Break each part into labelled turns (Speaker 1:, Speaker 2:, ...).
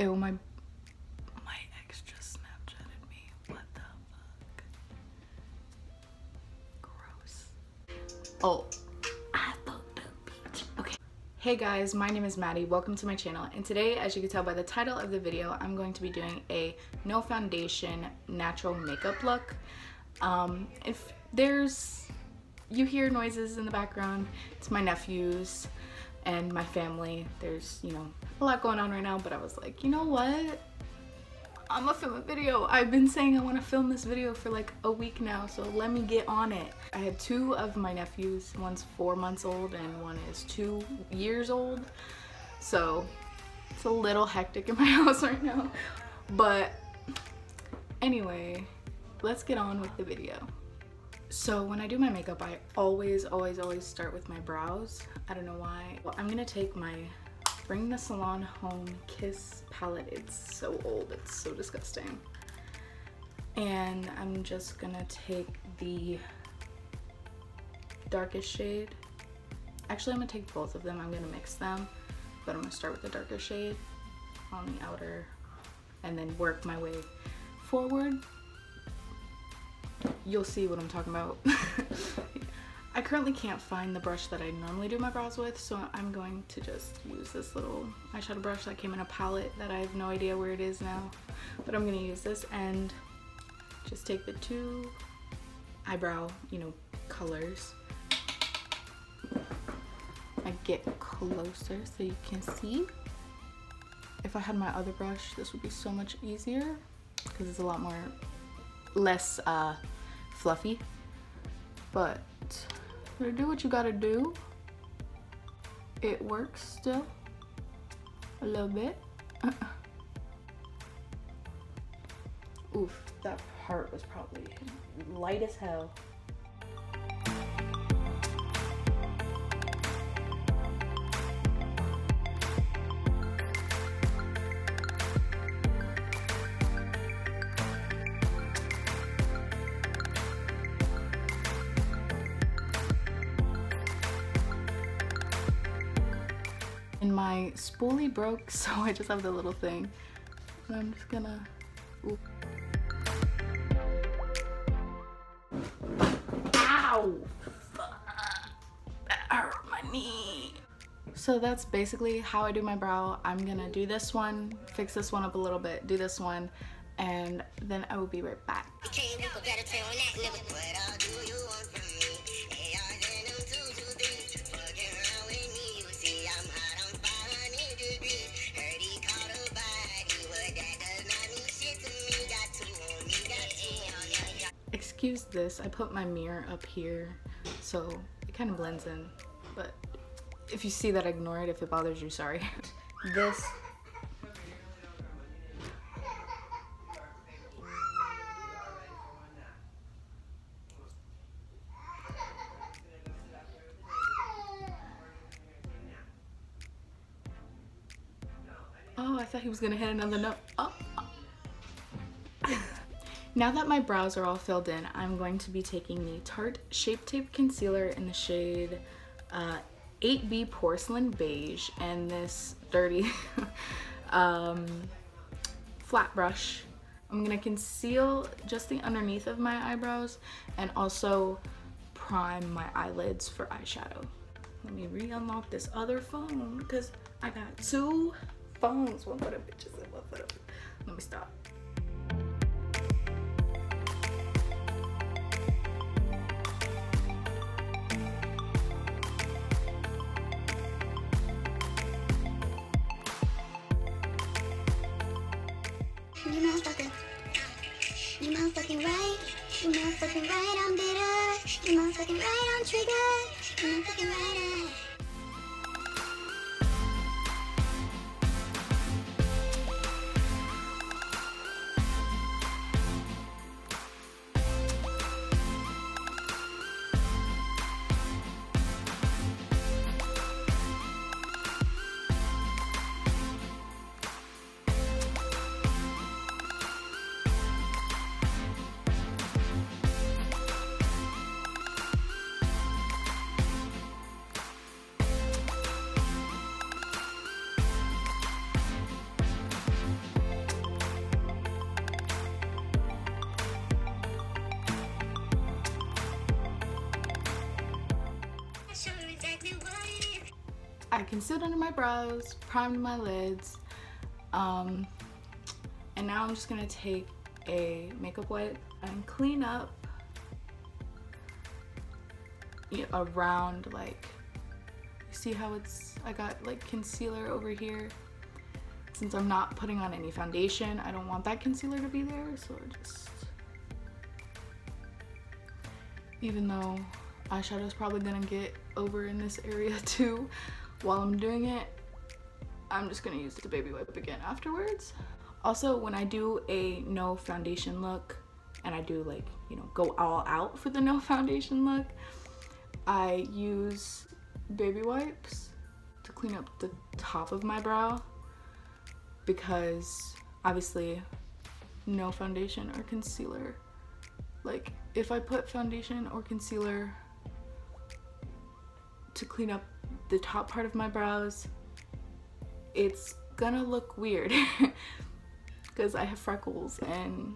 Speaker 1: Ew, my my ex just Snapchatted me. What the fuck? Gross. Oh, I fucked up, bitch. Okay. Hey guys, my name is Maddie. Welcome to my channel. And today, as you can tell by the title of the video, I'm going to be doing a no foundation natural makeup look. Um, if there's you hear noises in the background, it's my nephews and my family. There's, you know, a lot going on right now, but I was like, you know what? I'm gonna film a video. I've been saying I want to film this video for like a week now, so let me get on it. I had two of my nephews. One's four months old and one is two years old. So it's a little hectic in my house right now. But anyway, let's get on with the video. So when I do my makeup, I always, always, always start with my brows. I don't know why. Well, I'm gonna take my Bring the Salon Home Kiss palette. It's so old, it's so disgusting. And I'm just gonna take the darkest shade. Actually, I'm gonna take both of them. I'm gonna mix them, but I'm gonna start with the darkest shade on the outer and then work my way forward you'll see what I'm talking about. I currently can't find the brush that I normally do my brows with, so I'm going to just use this little eyeshadow brush that came in a palette that I have no idea where it is now. But I'm gonna use this and just take the two eyebrow, you know, colors. I get closer so you can see. If I had my other brush, this would be so much easier because it's a lot more less uh, fluffy. But you do what you gotta do. It works still a little bit. Oof, that part was probably light as hell. And my spoolie broke, so I just have the little thing. And I'm just gonna... Ooh. Ow! That hurt my knee. So that's basically how I do my brow. I'm gonna do this one, fix this one up a little bit, do this one, and then I will be right back. Excuse this, I put my mirror up here so it kind of blends in. But if you see that, ignore it. If it bothers you, sorry. this Oh, I thought he was gonna hit another note. Oh. Now that my brows are all filled in, I'm going to be taking the Tarte Shape Tape Concealer in the shade uh, 8B Porcelain Beige and this dirty um, flat brush. I'm gonna conceal just the underneath of my eyebrows and also prime my eyelids for eyeshadow. Let me re-unlock this other phone because I got two phones, one for the bitches and one for the... Let me stop.
Speaker 2: You motherfucking right, I'm bitter. You motherfucking right, I'm triggered. You motherfucking right, I
Speaker 1: concealed under my brows, primed my lids, um, and now I'm just gonna take a makeup wipe and clean up around like, you see how it's, I got like concealer over here. Since I'm not putting on any foundation, I don't want that concealer to be there, so just, even though eyeshadow is probably gonna get over in this area too while I'm doing it, I'm just gonna use the baby wipe again afterwards. Also, when I do a no foundation look, and I do like, you know, go all out for the no foundation look, I use baby wipes to clean up the top of my brow because obviously no foundation or concealer. Like if I put foundation or concealer to clean up the top part of my brows, it's gonna look weird because I have freckles and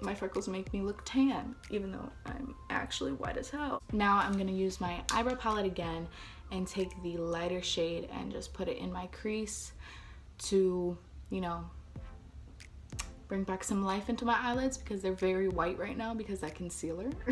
Speaker 1: my freckles make me look tan even though I'm actually white as hell. Now I'm gonna use my eyebrow palette again and take the lighter shade and just put it in my crease to, you know, bring back some life into my eyelids because they're very white right now because that concealer.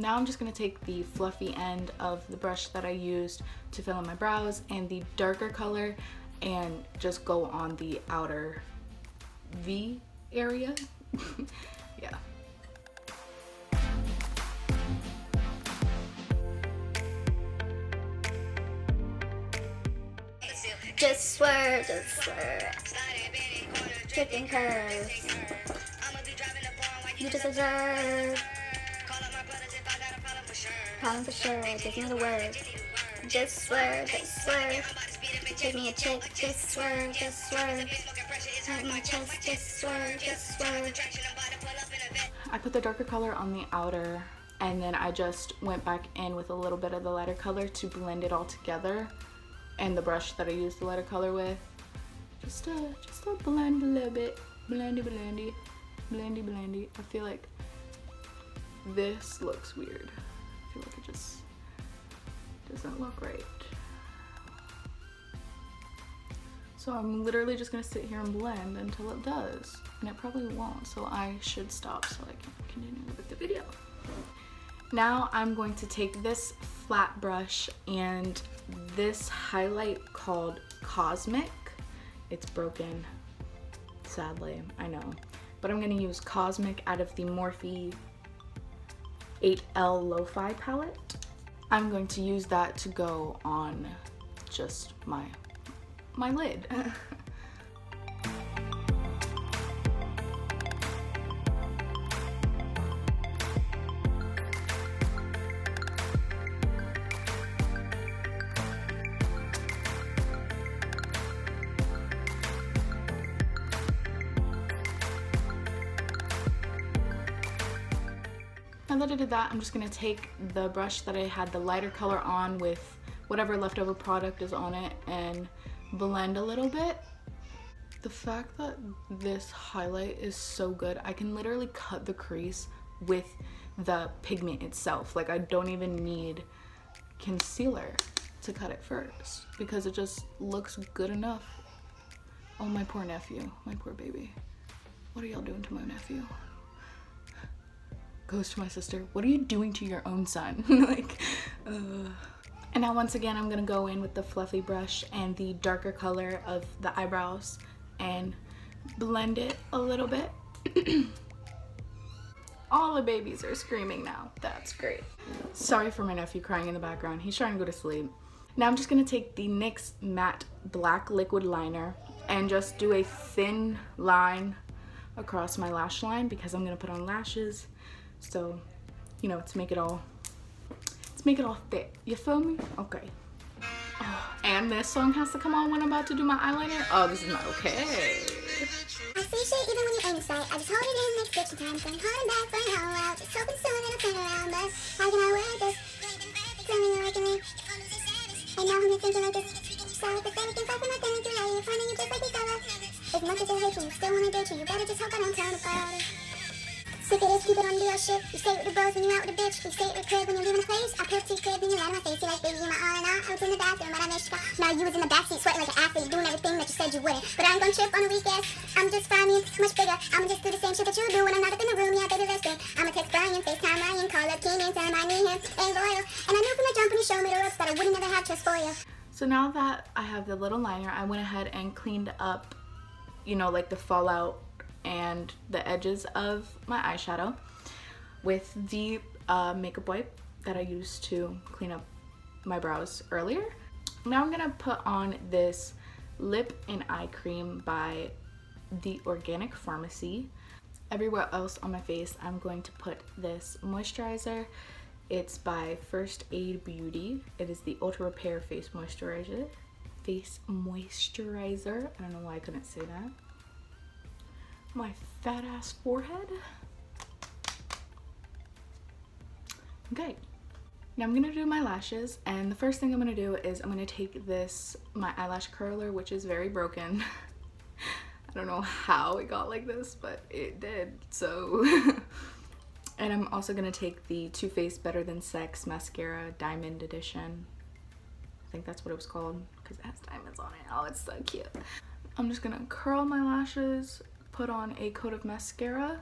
Speaker 1: Now I'm just gonna take the fluffy end of the brush that I used to fill in my brows and the darker color and just go on the outer V area. yeah.
Speaker 2: Just swerve, just swerve. Tripping curves. You just observe. Calling for sure, give me the word. Just swerve, just swerve. Give me a check, just swerve, just swerve. Hurt my chest, just swerve, just swerve.
Speaker 1: I put the darker color on the outer and then I just went back in with a little bit of the lighter color to blend it all together and the brush that I used the lighter color with just to just to blend a little bit blendy blendy blendy blendy I feel like this looks weird Like it just doesn't look right so I'm literally just gonna sit here and blend until it does and it probably won't so I should stop so I can continue with the video now I'm going to take this flat brush and this highlight called Cosmic. It's broken, sadly, I know. But I'm gonna use Cosmic out of the Morphe 8L Lo-Fi palette. I'm going to use that to go on just my, my lid. that I did that, I'm just gonna take the brush that I had the lighter color on with whatever leftover product is on it and blend a little bit. The fact that this highlight is so good, I can literally cut the crease with the pigment itself. Like I don't even need concealer to cut it first because it just looks good enough. Oh, my poor nephew, my poor baby. What are y'all doing to my nephew? Goes to my sister, what are you doing to your own son? like, uh. And now once again, I'm gonna go in with the fluffy brush and the darker color of the eyebrows and blend it a little bit. All the babies are screaming now. That's great. Sorry for my nephew crying in the background. He's trying to go to sleep. Now I'm just gonna take the NYX Matte Black Liquid Liner and just do a thin line across my lash line because I'm gonna put on lashes so, you know, to make it all, to make it all fit. You feel me? Okay. Oh, and this song has to come on when I'm about to do my eyeliner. Oh, this is not okay.
Speaker 2: I even when you sight. I just hold it in like 50 times, then holding back for. Just hoping soon it'll turn around, but how can I wear this? You're. And now I'm thinking like this. So if it's anything far from my thinking, like you're finding it just like If much as I hate you, you still wanna date you. You better just hope I don't. Flip it is, keep it on shit. You stay with the bros when you out with a bitch. You stay at the crib when you're the place. I to your crib you in my face. You like, baby, you my all and all. I was in the bathroom, but I missed you. Now you was in the backseat sweating like an athlete, doing everything that you said you wouldn't. But I ain't gonna trip on. I'm just fine, much bigger. I'ma just do the same shit that you do when I'm not up in the room. Yeah, baby, let's go. I'ma text Brian, FaceTime Ryan, call up Keenan, tell him I need him. Ain't loyal. And I knew from the jump when you showed me the ropes that I wouldn't ever have for you.
Speaker 1: So now that I have the little liner, I went ahead and cleaned up, you know, like the fallout and the edges of my eyeshadow with the uh, makeup wipe that I used to clean up my brows earlier. Now I'm gonna put on this lip and eye cream by the Organic Pharmacy. Everywhere else on my face, I'm going to put this moisturizer it's by First Aid Beauty. It is the Ultra Repair Face Moisturizer. Face Moisturizer. I don't know why I couldn't say that. My fat ass forehead. Okay. Now I'm gonna do my lashes and the first thing I'm gonna do is I'm gonna take this, my eyelash curler, which is very broken. I don't know how it got like this, but it did, so And I'm also to take the Too Faced Better Than Sex Mascara Diamond Edition. I think that's what it was called because it has diamonds on it. Oh, it's so cute. I'm just to curl my lashes, put on a coat of mascara,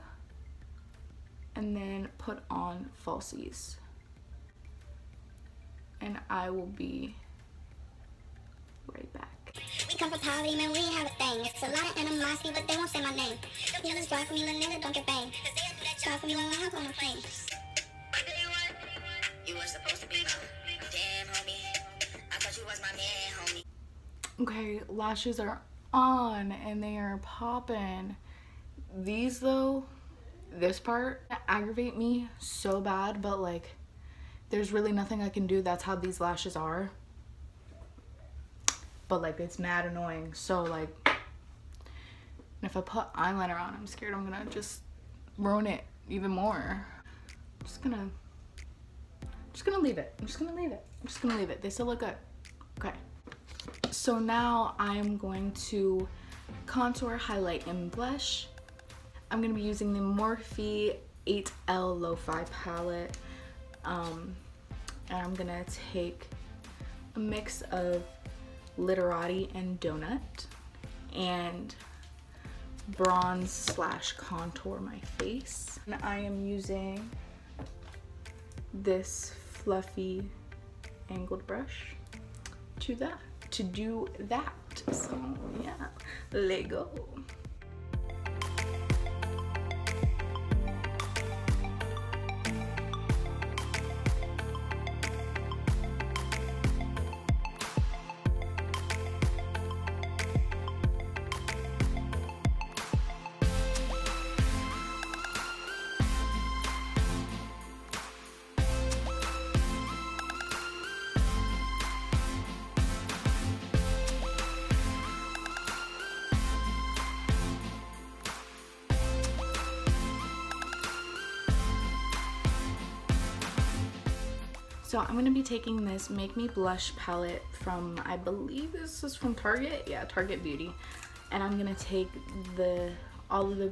Speaker 1: and then put on falsies. And I will be right back.
Speaker 2: We come from poverty, man, we have a thing. It's a lot of animosity, but they won't say my name. You know, for me, little nigga, don't get banged. Talk for me, when I'm on the plane.
Speaker 1: Okay, lashes are on and they are popping. These though, this part aggravate me so bad, but like there's really nothing I can do. That's how these lashes are but like it's mad annoying. So like, if I put eyeliner on, I'm scared I'm gonna just ruin it even more. I'm just gonna, just gonna leave it. I'm just gonna leave it. I'm just gonna leave it. They still look good. Okay. So now I'm going to contour, highlight, and blush. I'm gonna be using the Morphe 8L Lo-Fi palette. Um, and I'm gonna take a mix of Literati and Donut and bronze slash contour my face. And I am using this fluffy angled brush to that, to do that. So yeah, Lego. I'm to be taking this Make Me Blush palette from, I believe this is from Target. Yeah, Target Beauty. And I'm to take the, all of the,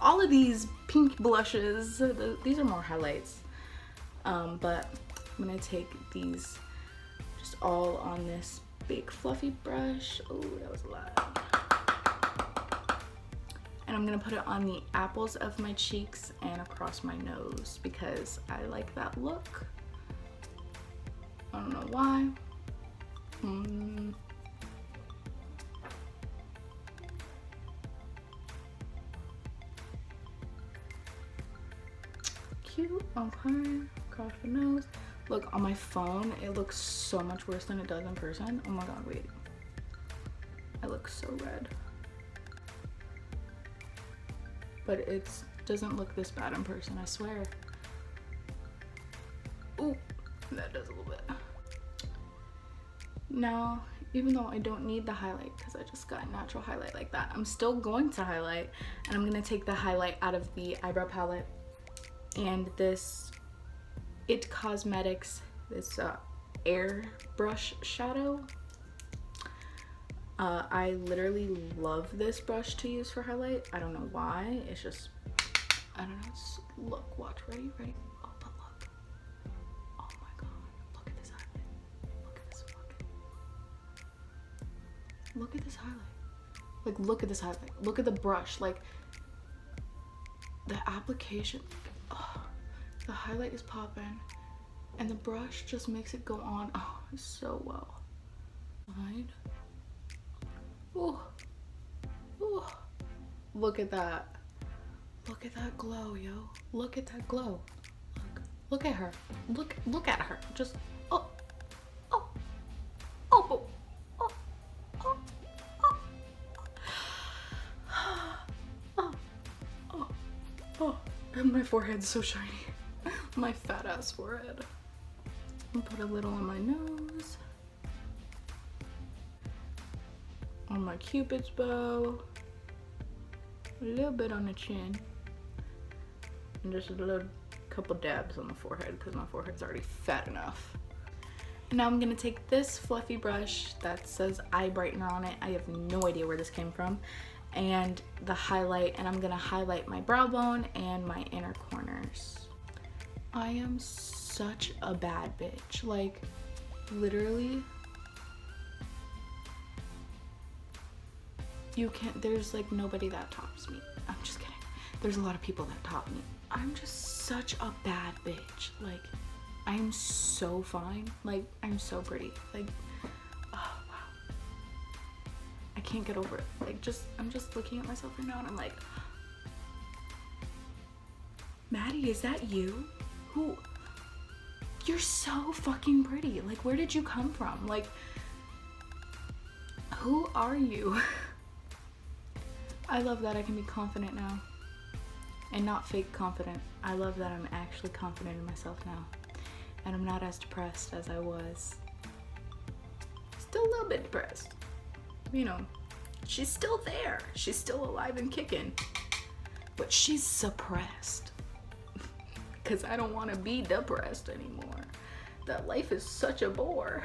Speaker 1: all of these pink blushes. The, these are more highlights. Um, but I'm to take these just all on this big fluffy brush. Oh, that was a lot. And I'm gonna put it on the apples of my cheeks and across my nose because I like that look. I don't know why. Mm. Cute, okay, across the nose. Look, on my phone, it looks so much worse than it does in person. Oh my god, wait. I look so red. But it doesn't look this bad in person, I swear. Ooh, that does a little bit. Now, even though I don't need the highlight because I just got a natural highlight like that, I'm still going to highlight and I'm gonna take the highlight out of the eyebrow palette and this It Cosmetics, this uh, airbrush shadow. Uh, I literally love this brush to use for highlight. I don't know why, it's just, I don't know. s- Look, watch, ready, ready. Look at this highlight. Like, look at this highlight. Look at the brush. Like, the application. Oh, the highlight is popping. And the brush just makes it go on oh, so well. Fine. Oh. Oh. Look at that. Look at that glow, yo. Look at that glow. Look. Look at her. Look look at her. Just. Oh. Forehead's so shiny. My fat ass forehead. Put a little on my nose. On my cupid's bow. A little bit on the chin. And just a little couple dabs on the forehead because my forehead's already fat enough. Now I'm gonna take this fluffy brush that says eye brightener on it. I have no idea where this came from. And the highlight, and I'm gonna highlight my brow bone and my inner corners. I am such a bad bitch. Like, literally, you can't, there's like nobody that tops me. I'm just kidding. There's a lot of people that top me. I'm just such a bad bitch. Like, I'm so fine. Like, I'm so pretty. Like, can't get over it. Like, just, I'm just looking at myself right now and I'm like, Maddie, is that you? Who? You're so fucking pretty. Like, where did you come from? Like, who are you? I love that I can be confident now. And not fake confident. I love that I'm actually confident in myself now. And I'm not as depressed as I was. Still a little bit depressed. You know, she's still there. She's still alive and kicking. But she's suppressed. Because I don't want to be depressed anymore. That life is such a bore.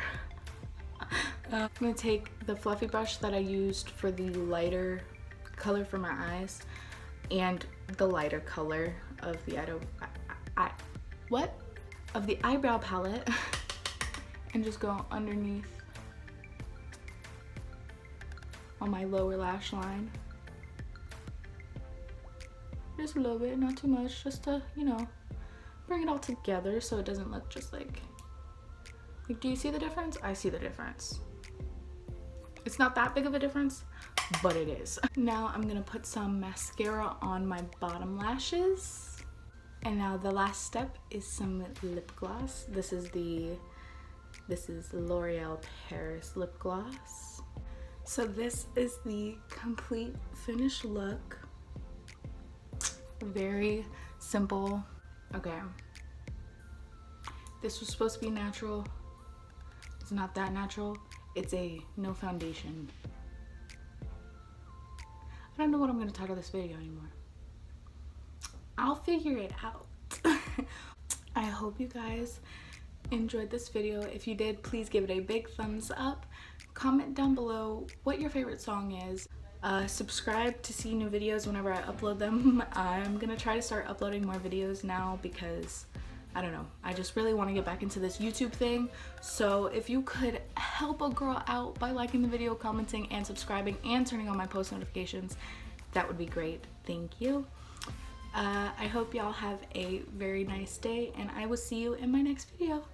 Speaker 1: Uh, I'm gonna take the fluffy brush that I used for the lighter color for my eyes and the lighter color of the eye, I, I, what? Of the eyebrow palette and just go underneath on my lower lash line. Just a little bit, not too much, just to, you know, bring it all together so it doesn't look just like, like, do you see the difference? I see the difference. It's not that big of a difference, but it is. Now I'm gonna put some mascara on my bottom lashes. And now the last step is some lip gloss. This is the, this is L'Oreal Paris lip gloss. So this is the complete finished look. Very simple. Okay. This was supposed to be natural. It's not that natural. It's a no foundation. I don't know what I'm gonna title this video anymore. I'll figure it out. I hope you guys enjoyed this video. If you did, please give it a big thumbs up. Comment down below what your favorite song is. Uh, subscribe to see new videos whenever I upload them. I'm gonna try to start uploading more videos now because I don't know. I just really want to get back into this YouTube thing. So if you could help a girl out by liking the video, commenting, and subscribing, and turning on my post notifications, that would be great. Thank you. Uh, I hope y'all have a very nice day, and I will see you in my next video.